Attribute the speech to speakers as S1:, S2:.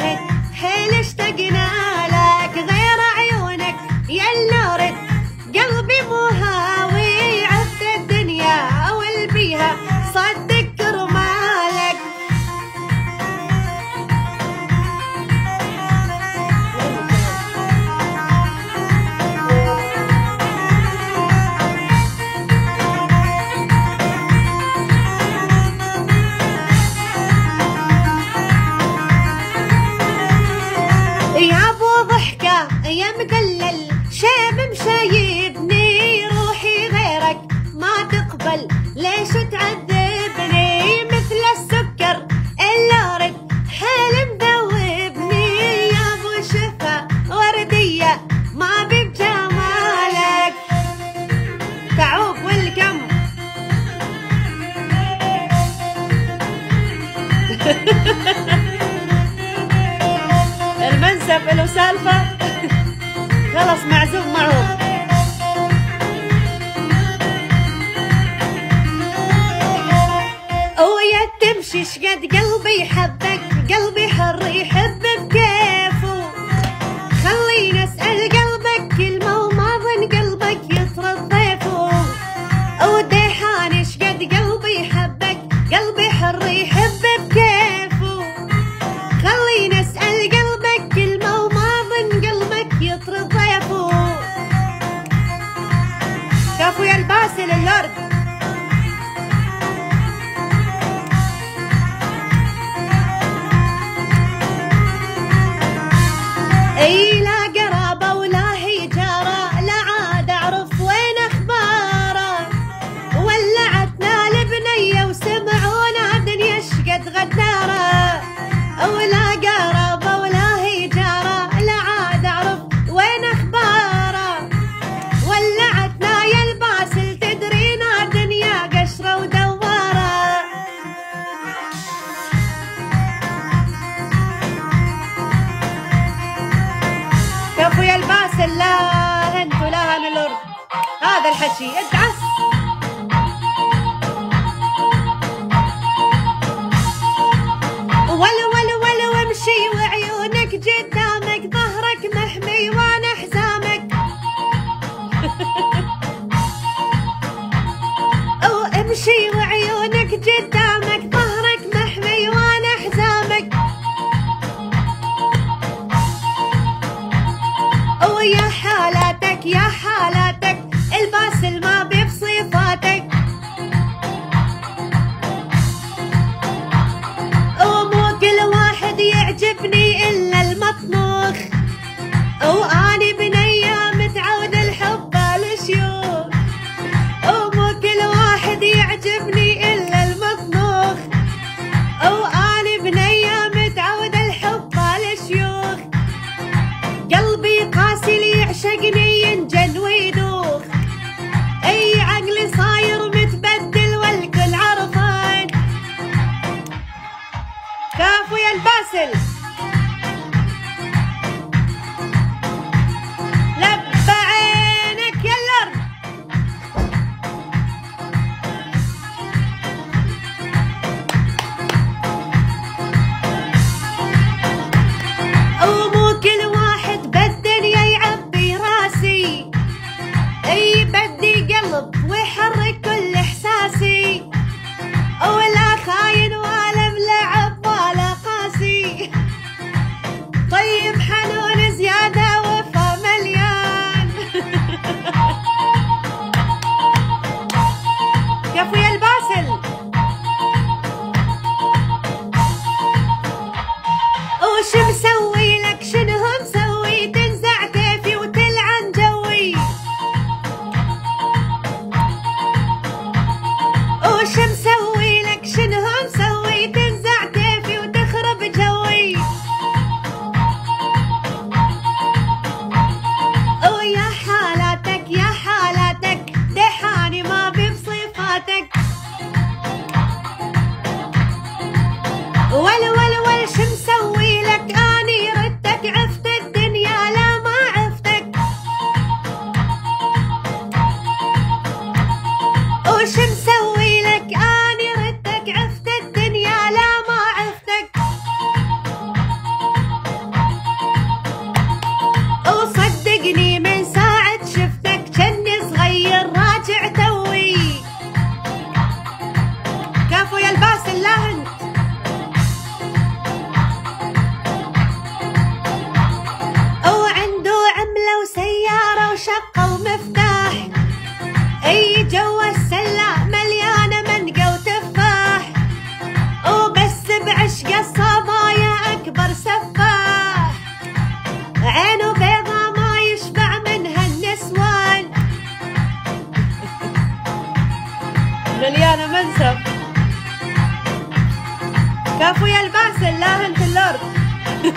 S1: है سالفه له سالفة خلص معزوم معروف. ويا تمشي شقد قلبي حبك قلبي حر يحب بكيفه. خلينا أسأل قلبك كلمة وما ظن قلبك يطرد ضيفه. وديحان شقد قلبي حبك قلبي حر يحبك. الباس الله أنتوا لها من الأرض. هذا الحكي عس قاسي اللي يعشقني ينجن ويدور